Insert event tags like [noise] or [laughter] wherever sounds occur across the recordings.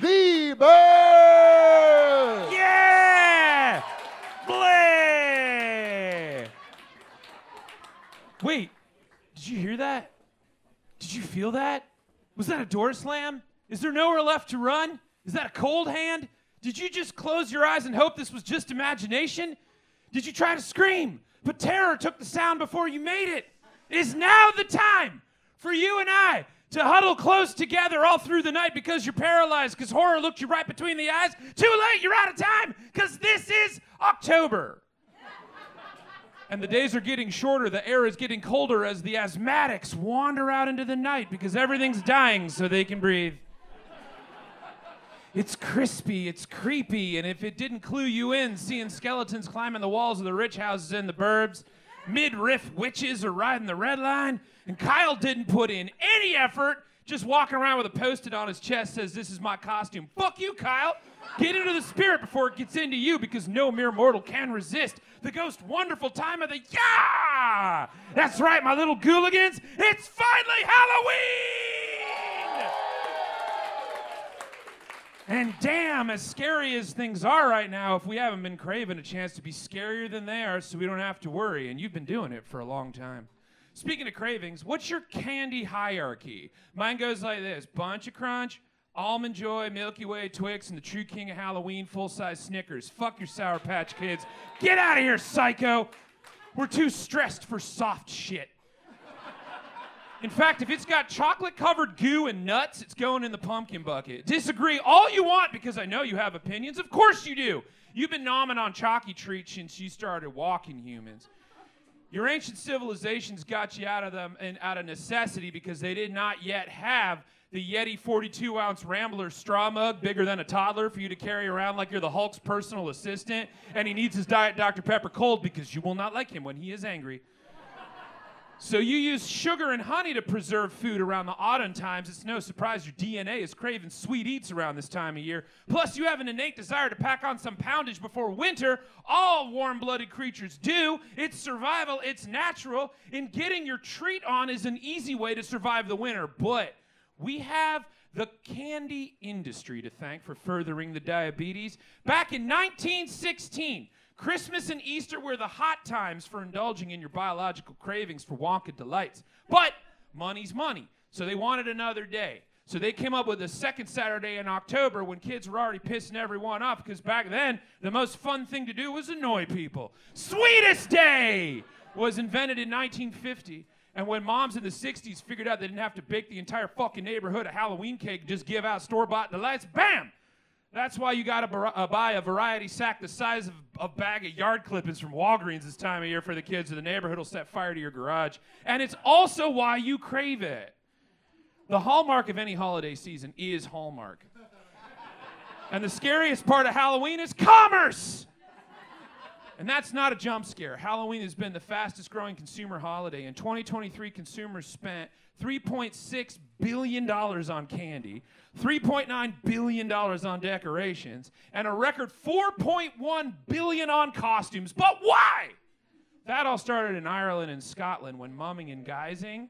The Bird. Yeah! Blay! Wait, did you hear that? Did you feel that? Was that a door slam? Is there nowhere left to run? Is that a cold hand? Did you just close your eyes and hope this was just imagination? Did you try to scream? But terror took the sound before you made it. It is now the time for you and I to huddle close together all through the night because you're paralyzed, because horror looked you right between the eyes. Too late, you're out of time, because this is October. and the days are getting shorter, the air is getting colder as the asthmatics wander out into the night because everything's dying so they can breathe. It's crispy, it's creepy, and if it didn't clue you in, seeing skeletons climbing the walls of the rich houses in the burbs, mid-riff witches are riding the red line, and Kyle didn't put in any effort, just walking around with a post-it on his chest says, this is my costume. Fuck you, Kyle. Get into the spirit before it gets into you because no mere mortal can resist the most wonderful time of the yeah! That's right, my little gooligans. It's finally Halloween! And damn, as scary as things are right now, if we haven't been craving a chance to be scarier than they are so we don't have to worry, and you've been doing it for a long time. Speaking of cravings, what's your candy hierarchy? Mine goes like this Bunch of Crunch, Almond Joy, Milky Way, Twix, and the true king of Halloween, full size Snickers. Fuck your Sour Patch Kids. Get out of here, psycho! We're too stressed for soft shit. In fact, if it's got chocolate covered goo and nuts, it's going in the pumpkin bucket. Disagree all you want because I know you have opinions. Of course you do. You've been nomming on chalky treats since you started walking humans. Your ancient civilizations got you out of them and out of necessity because they did not yet have the Yeti 42 ounce Rambler straw mug bigger than a toddler for you to carry around like you're the Hulk's personal assistant, and he needs his Diet Dr. Pepper cold because you will not like him when he is angry. So you use sugar and honey to preserve food around the autumn times. It's no surprise your DNA is craving sweet eats around this time of year. Plus, you have an innate desire to pack on some poundage before winter. All warm-blooded creatures do. It's survival. It's natural. And getting your treat on is an easy way to survive the winter. But we have the candy industry to thank for furthering the diabetes. Back in 1916, Christmas and Easter were the hot times for indulging in your biological cravings for Wonka delights. But money's money, so they wanted another day. So they came up with a second Saturday in October when kids were already pissing everyone off because back then the most fun thing to do was annoy people. Sweetest Day was invented in 1950. And when moms in the 60s figured out they didn't have to bake the entire fucking neighborhood a Halloween cake, just give out store bought delights, bam! That's why you gotta uh, buy a variety sack the size of a bag of yard clippings from Walgreens this time of year for the kids in the neighborhood will set fire to your garage. And it's also why you crave it. The hallmark of any holiday season is Hallmark. and the scariest part of Halloween is commerce! And that's not a jump scare. Halloween has been the fastest growing consumer holiday. In 2023, consumers spent $3.6 billion on candy, $3.9 billion on decorations, and a record 4.1 billion on costumes. But why? That all started in Ireland and Scotland when mumming and guising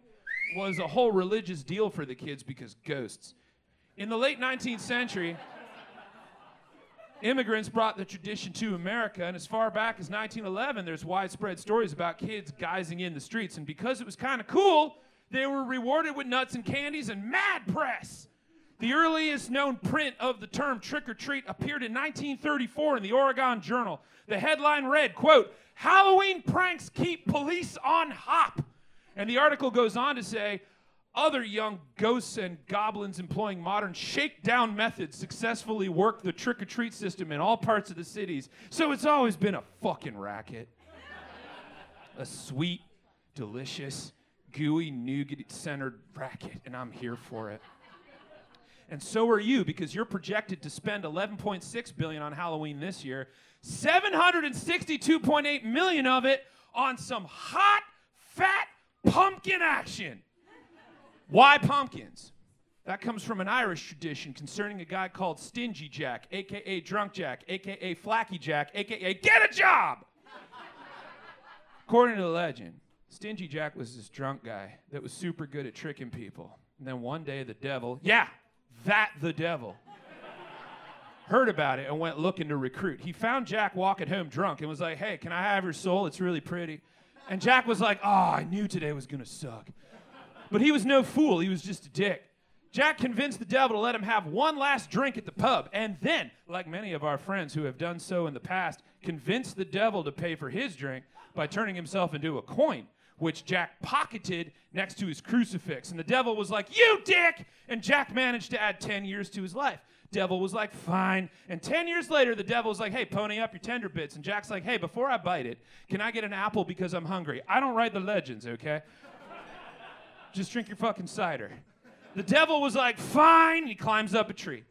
was a whole religious deal for the kids because ghosts. In the late 19th century, immigrants brought the tradition to America, and as far back as 1911, there's widespread stories about kids guising in the streets. And because it was kind of cool, they were rewarded with nuts and candies and mad press. The earliest known print of the term trick or treat appeared in 1934 in the Oregon Journal. The headline read, quote, Halloween pranks keep police on hop. And the article goes on to say, other young ghosts and goblins employing modern shakedown methods successfully work the trick or treat system in all parts of the cities. So it's always been a fucking racket. a sweet, delicious, gooey, nougat centered racket, and I'm here for it. And so are you because you're projected to spend 11.6 billion on Halloween this year, 762.8 million of it on some hot, fat pumpkin action. Why pumpkins? That comes from an Irish tradition concerning a guy called Stingy Jack, aka Drunk Jack, aka Flacky Jack, aka Get a Job! According to the legend, Stingy Jack was this drunk guy that was super good at tricking people. And then one day the devil, yeah, that the devil, heard about it and went looking to recruit. He found Jack walking home drunk and was like, Hey, can I have your soul? It's really pretty. And Jack was like, Oh, I knew today was to suck. But he was no fool, he was just a dick. Jack convinced the devil to let him have one last drink at the pub, and then, like many of our friends who have done so in the past, convinced the devil to pay for his drink by turning himself into a coin, which Jack pocketed next to his crucifix. And the devil was like, You dick! And Jack managed to add 10 years to his life. Devil was like, Fine. And 10 years later, the devil was like, Hey, pony up your tender bits. And Jack's like, Hey, before I bite it, can I get an apple because I'm hungry? I don't write the legends, okay? Just drink your fucking cider. The devil was like, Fine. He climbs up a tree.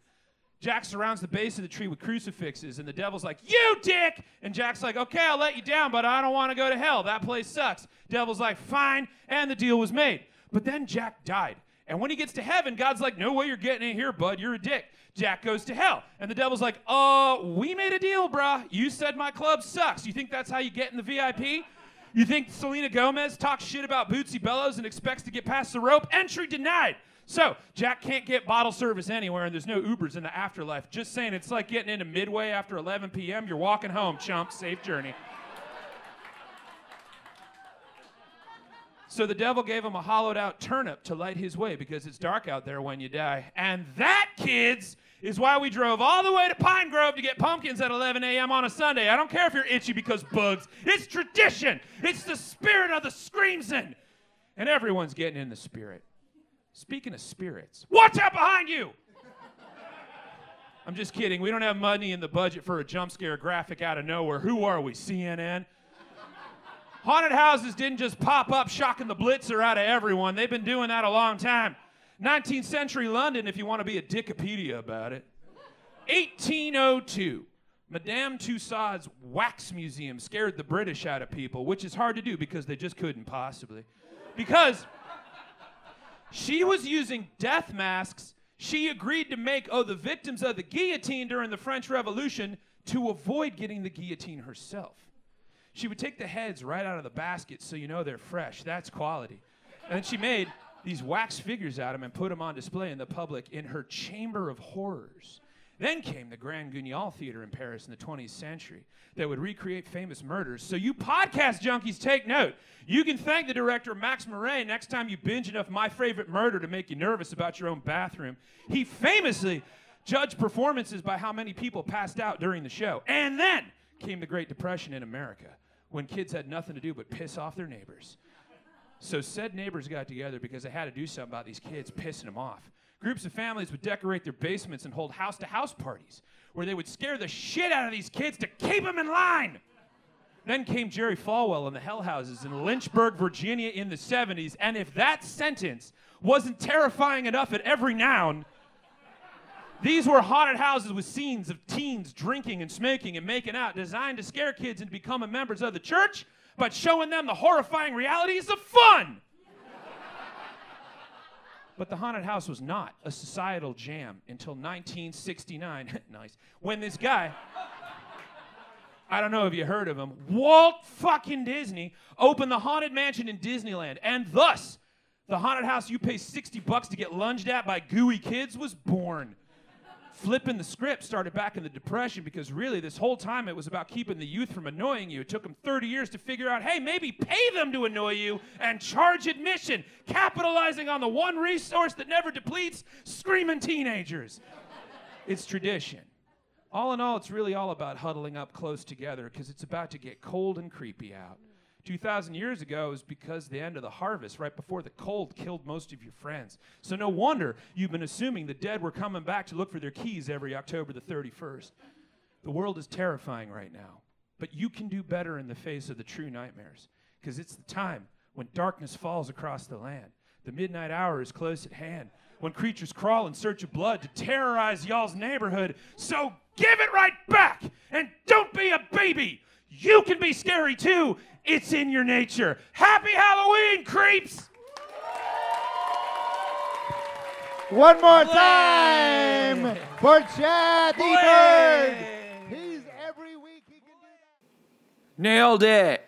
Jack surrounds the base of the tree with crucifixes, and the devil's like, You dick! And Jack's like, Okay, I'll let you down, but I don't want to go to hell. That place sucks. Devil's like, Fine. And the deal was made. But then Jack died. And when he gets to heaven, God's like, No way you're getting in here, bud. You're a dick. Jack goes to hell. And the devil's like, Uh, we made a deal, bruh. You said my club sucks. You think that's how you get in the VIP? You think Selena Gomez talks shit about Bootsy Bellows and expects to get past the rope? Entry denied. So, Jack can't get bottle service anywhere, and there's no Ubers in the afterlife. Just saying, it's like getting into Midway after 11 p.m. You're walking home, chump. Safe journey. So the devil gave him a hollowed out turnip to light his way because it's dark out there when you die. And that, kids, is why we drove all the way to Pine Grove to get pumpkins at 11 a.m. on a Sunday. I don't care if you're itchy because bugs. It's tradition. It's the spirit of the screamsin'. And everyone's getting in the spirit. Speaking of spirits, watch out behind you! I'm just kidding. We don't have money in the budget for a jump scare graphic out of nowhere. Who are we, CNN? Haunted houses didn't just pop up shocking the blitzer out of everyone. They've been doing that a long time. 19th century London, if you want to be a Dickopedia about it. 1802. Madame Tussauds Wax Museum scared the British out of people, which is hard to do because they just couldn't possibly. Because she was using death masks she agreed to make, oh, the victims of the guillotine during the French Revolution to avoid getting the guillotine herself. She would take the heads right out of the basket so you know they're fresh. That's quality. And she made these wax figures of them and put them on display in the public in her chamber of horrors. Then came the Grand Guignol Theater in Paris in the 20th century that would recreate famous murders. So, you podcast junkies, take note. You can thank the director, Max Maurey, next time you binge enough My Favorite Murder to make you nervous about your own bathroom. He famously judged performances by how many people passed out during the show. And then came the Great Depression in America when kids had nothing to do but piss off their neighbors. So, said neighbors got together because they had to do something about these kids pissing them off. Groups of families would decorate their basements and hold house to house parties where they would scare the shit out of these kids to keep them in line. Then came Jerry Falwell and the Hell Houses in Lynchburg, Virginia in the 70s. And if that sentence wasn't terrifying enough at every noun, these were haunted houses with scenes of teens drinking and smoking and making out, designed to scare kids into becoming members of the church, but showing them the horrifying realities of fun. But the haunted house was not a societal jam until 1969. [laughs] nice. When this guy, I don't know if you heard of him, Walt fucking Disney opened the Haunted Mansion in Disneyland. And thus, the haunted house you pay 60 bucks to get lunged at by gooey kids was born flipping the script started back in the Depression because really this whole time it was about keeping the youth from annoying you. It took them 30 years to figure out, hey, maybe pay them to annoy you and charge admission, capitalizing on the one resource that never depletes screaming teenagers. it's tradition. All in all, it's really all about huddling up close together because it's about to get cold and creepy out. 2,000 years ago was because the end of the harvest, right before the cold killed most of your friends. So no wonder you've been assuming the dead were coming back to look for their keys every October the 31st. The world is terrifying right now, but you can do better in the face of the true nightmares because it's the time when darkness falls across the land. The midnight hour is close at hand when creatures crawl in search of blood to terrorize y'all's neighborhood. So give it right back and don't be a baby. You can be scary too it's in your nature. Happy Halloween, creeps! One more time for Chad Bird. He's every week he can do that. Nailed it.